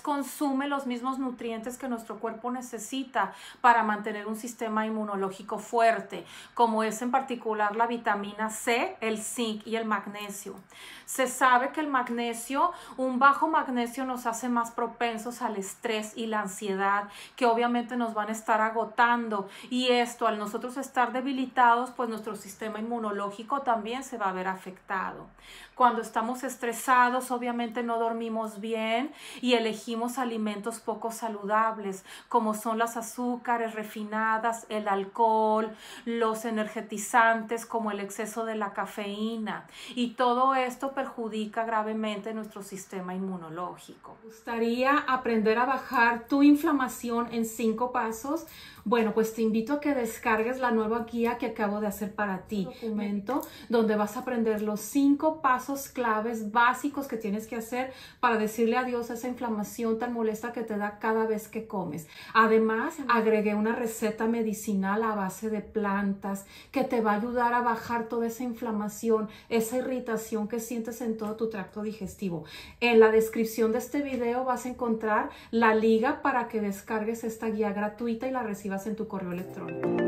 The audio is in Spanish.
consume los mismos nutrientes que nuestro cuerpo necesita para mantener un sistema inmunológico fuerte, como es en particular la vitamina C, el zinc y el magnesio. Se sabe que el magnesio, un bajo magnesio nos hace más propensos al estrés y la ansiedad, que obviamente nos van a estar agotando y esto al nosotros estar debilitados, pues nuestro sistema inmunológico también se va a ver afectado. Cuando estamos estresados, obviamente no dormimos bien y elegimos alimentos poco saludables, como son las azúcares refinadas, el alcohol, los energetizantes, como el exceso de la cafeína. Y todo esto perjudica gravemente nuestro sistema inmunológico. ¿Te gustaría aprender a bajar tu inflamación en cinco pasos? Bueno, pues te invito a que descargues la nueva guía que acabo de hacer para ti. Documento donde vas a aprender los cinco pasos claves básicos que tienes que hacer para decirle adiós a esa inflamación tan molesta que te da cada vez que comes. Además, agregué una receta medicinal a base de plantas que te va a ayudar a bajar toda esa inflamación, esa irritación que sientes en todo tu tracto digestivo. En la descripción de este video vas a encontrar la liga para que descargues esta guía gratuita y la en tu correo electrónico.